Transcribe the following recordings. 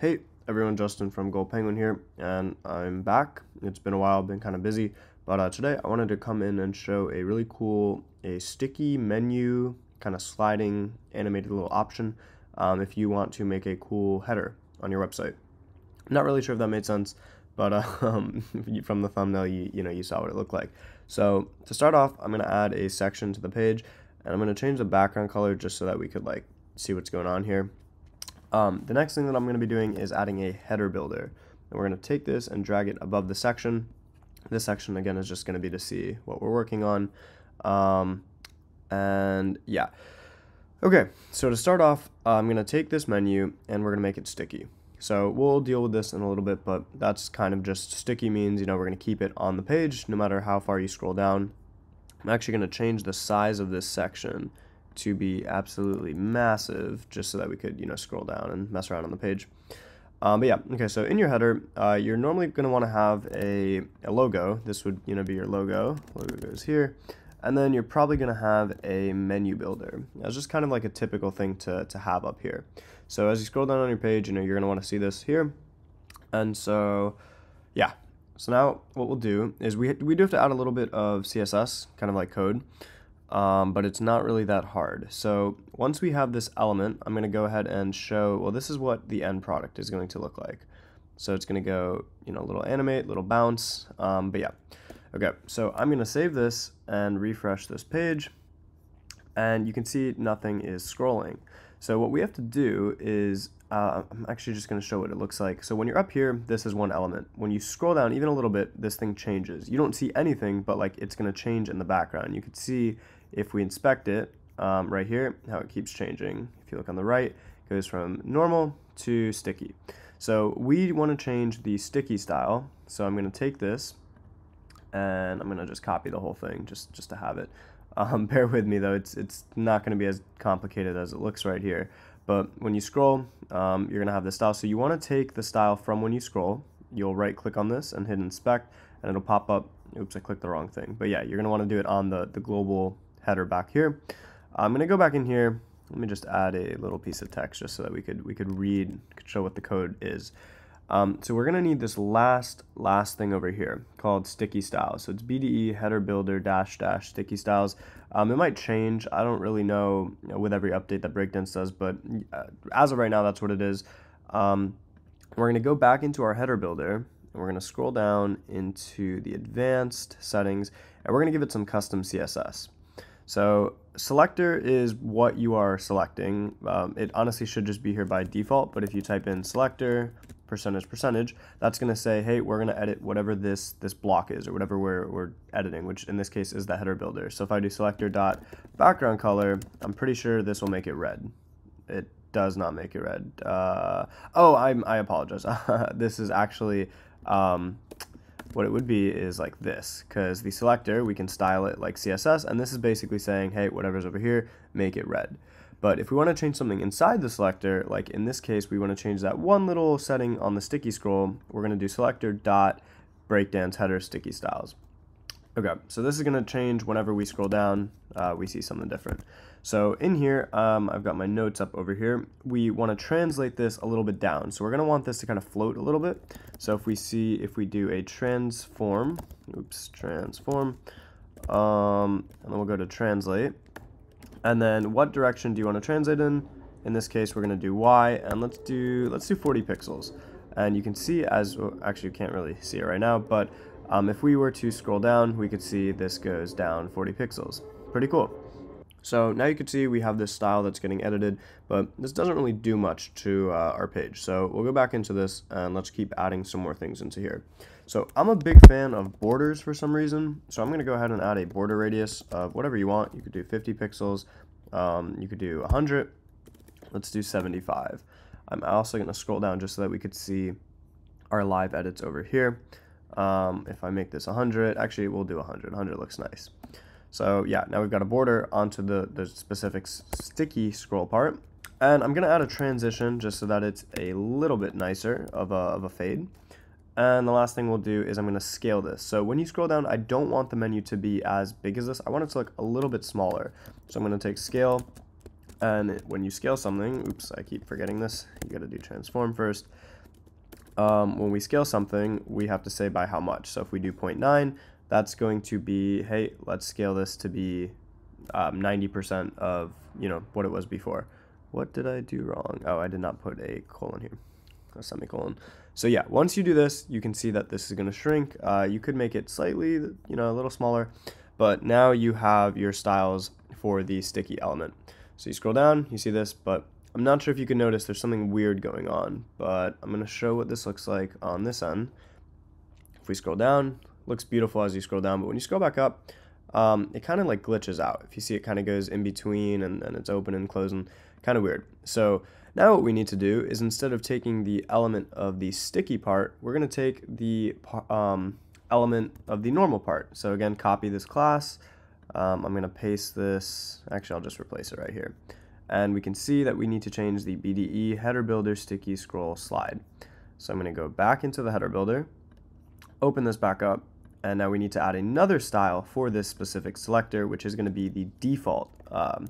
Hey everyone, Justin from Gold Penguin here, and I'm back. It's been a while, been kind of busy, but uh, today I wanted to come in and show a really cool, a sticky menu, kind of sliding animated little option um, if you want to make a cool header on your website. Not really sure if that made sense, but um, from the thumbnail, you, you know, you saw what it looked like. So to start off, I'm going to add a section to the page, and I'm going to change the background color just so that we could like see what's going on here. Um, the next thing that I'm going to be doing is adding a header builder. And we're going to take this and drag it above the section. This section, again, is just going to be to see what we're working on. Um, and yeah. Okay, so to start off, I'm going to take this menu and we're going to make it sticky. So we'll deal with this in a little bit, but that's kind of just sticky means, you know, we're going to keep it on the page no matter how far you scroll down. I'm actually going to change the size of this section to be absolutely massive just so that we could, you know, scroll down and mess around on the page. Um, but yeah, okay, so in your header, uh, you're normally going to want to have a, a logo. This would, you know, be your logo. Logo goes here. And then you're probably going to have a menu builder. That's just kind of like a typical thing to, to have up here. So as you scroll down on your page, you know, you're going to want to see this here. And so, yeah. So now what we'll do is we, we do have to add a little bit of CSS, kind of like code um, but it's not really that hard. So once we have this element, I'm going to go ahead and show, well, this is what the end product is going to look like. So it's going to go, you know, a little animate, little bounce, um, but yeah. Okay, so I'm going to save this and refresh this page, and you can see nothing is scrolling. So what we have to do is, uh, I'm actually just going to show what it looks like. So when you're up here, this is one element. When you scroll down even a little bit, this thing changes. You don't see anything, but like it's going to change in the background. You can see if we inspect it um, right here, how it keeps changing. If you look on the right, it goes from normal to sticky. So we want to change the sticky style. So I'm going to take this and I'm going to just copy the whole thing just, just to have it. Um, bear with me though, it's, it's not going to be as complicated as it looks right here. But when you scroll, um, you're going to have the style. So you want to take the style from when you scroll. You'll right click on this and hit inspect and it'll pop up. Oops, I clicked the wrong thing. But yeah, you're going to want to do it on the, the global header back here. I'm going to go back in here. Let me just add a little piece of text just so that we could we could read, could show what the code is. Um, so we're going to need this last last thing over here called sticky styles. So it's BDE header builder dash dash sticky styles. Um, it might change. I don't really know, you know, with every update that Breakdance does, but uh, as of right now, that's what it is. Um, we're going to go back into our header builder and we're going to scroll down into the advanced settings and we're going to give it some custom CSS. So selector is what you are selecting. Um, it honestly should just be here by default, but if you type in selector percentage percentage, that's going to say, hey, we're going to edit whatever this this block is or whatever we're, we're editing, which in this case is the header builder. So if I do selector dot background color, I'm pretty sure this will make it red. It does not make it red. Uh, oh, I'm, I apologize. this is actually um, what it would be is like this because the selector we can style it like css and this is basically saying hey whatever's over here make it red. But if we want to change something inside the selector like in this case we want to change that one little setting on the sticky scroll we're going to do selector dot breakdance header sticky styles okay so this is going to change whenever we scroll down uh, we see something different so in here, um, I've got my notes up over here. We want to translate this a little bit down. So we're going to want this to kind of float a little bit. So if we see, if we do a transform, oops, transform, um, and then we'll go to translate. And then what direction do you want to translate in? In this case, we're going to do Y, and let's do, let's do 40 pixels. And you can see as, well, actually you can't really see it right now, but um, if we were to scroll down, we could see this goes down 40 pixels. Pretty cool. So now you can see we have this style that's getting edited, but this doesn't really do much to uh, our page. So we'll go back into this and let's keep adding some more things into here. So I'm a big fan of borders for some reason. So I'm going to go ahead and add a border radius of whatever you want. You could do 50 pixels. Um, you could do 100. Let's do 75. I'm also going to scroll down just so that we could see our live edits over here. Um, if I make this 100, actually we'll do 100. 100 looks nice. So yeah, now we've got a border onto the, the specific sticky scroll part. And I'm going to add a transition just so that it's a little bit nicer of a, of a fade. And the last thing we'll do is I'm going to scale this. So when you scroll down, I don't want the menu to be as big as this. I want it to look a little bit smaller. So I'm going to take scale And when you scale something, oops, I keep forgetting this. You got to do transform first. Um, when we scale something, we have to say by how much. So if we do 0.9, that's going to be, hey, let's scale this to be 90% um, of, you know, what it was before. What did I do wrong? Oh, I did not put a colon here, a semicolon. So yeah, once you do this, you can see that this is going to shrink. Uh, you could make it slightly, you know, a little smaller, but now you have your styles for the sticky element. So you scroll down, you see this, but I'm not sure if you can notice there's something weird going on, but I'm going to show what this looks like on this end. If we scroll down, looks beautiful as you scroll down, but when you scroll back up, um, it kind of like glitches out. If you see it kind of goes in between and, and it's open and closing, kind of weird. So now what we need to do is instead of taking the element of the sticky part, we're going to take the um, element of the normal part. So again, copy this class. Um, I'm going to paste this. Actually, I'll just replace it right here. And we can see that we need to change the BDE header builder sticky scroll slide. So I'm going to go back into the header builder, open this back up, and now we need to add another style for this specific selector, which is going to be the default, um,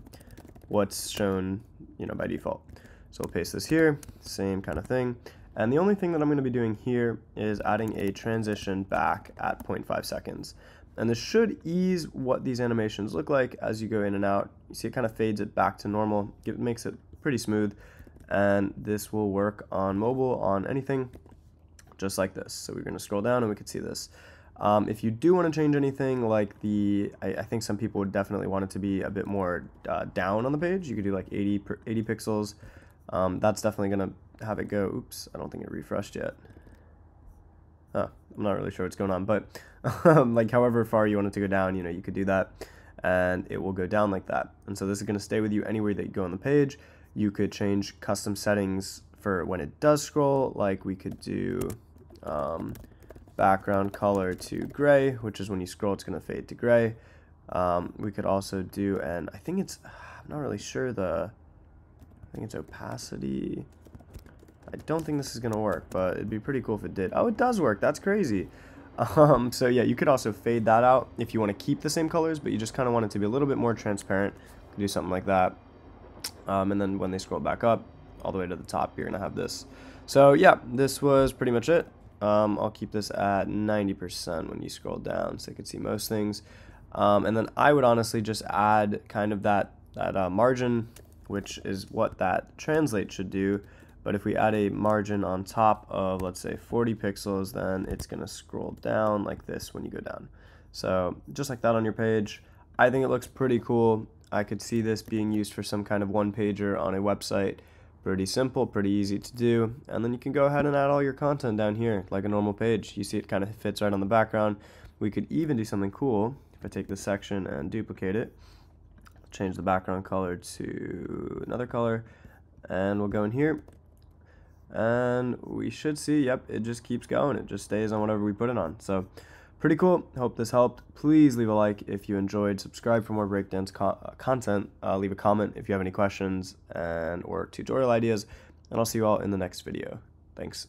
what's shown you know, by default. So we'll paste this here, same kind of thing. And the only thing that I'm going to be doing here is adding a transition back at 0.5 seconds. And this should ease what these animations look like as you go in and out. You see it kind of fades it back to normal. It makes it pretty smooth. And this will work on mobile, on anything, just like this. So we're going to scroll down and we can see this. Um, if you do want to change anything, like the, I, I, think some people would definitely want it to be a bit more uh, down on the page. You could do like 80, 80 pixels. Um, that's definitely going to have it go. Oops, I don't think it refreshed yet. Oh, I'm not really sure what's going on, but um, like however far you want it to go down, you know, you could do that and it will go down like that. And so this is going to stay with you anywhere that you go on the page. You could change custom settings for when it does scroll, like we could do, um, background color to gray, which is when you scroll, it's going to fade to gray. Um, we could also do, and I think it's, I'm not really sure the, I think it's opacity. I don't think this is going to work, but it'd be pretty cool if it did. Oh, it does work. That's crazy. Um, so yeah, you could also fade that out if you want to keep the same colors, but you just kind of want it to be a little bit more transparent. do something like that. Um, and then when they scroll back up, all the way to the top, you're going to have this. So yeah, this was pretty much it. Um, I'll keep this at 90% when you scroll down so you can see most things. Um, and then I would honestly just add kind of that, that uh, margin, which is what that translate should do. But if we add a margin on top of, let's say, 40 pixels, then it's going to scroll down like this when you go down. So just like that on your page. I think it looks pretty cool. I could see this being used for some kind of one pager on a website. Pretty simple, pretty easy to do. And then you can go ahead and add all your content down here like a normal page. You see it kind of fits right on the background. We could even do something cool. If I take this section and duplicate it, change the background color to another color, and we'll go in here. And we should see, yep, it just keeps going. It just stays on whatever we put it on. So pretty cool. Hope this helped. Please leave a like if you enjoyed. Subscribe for more breakdance co uh, content. Uh, leave a comment if you have any questions and or tutorial ideas. And I'll see you all in the next video. Thanks.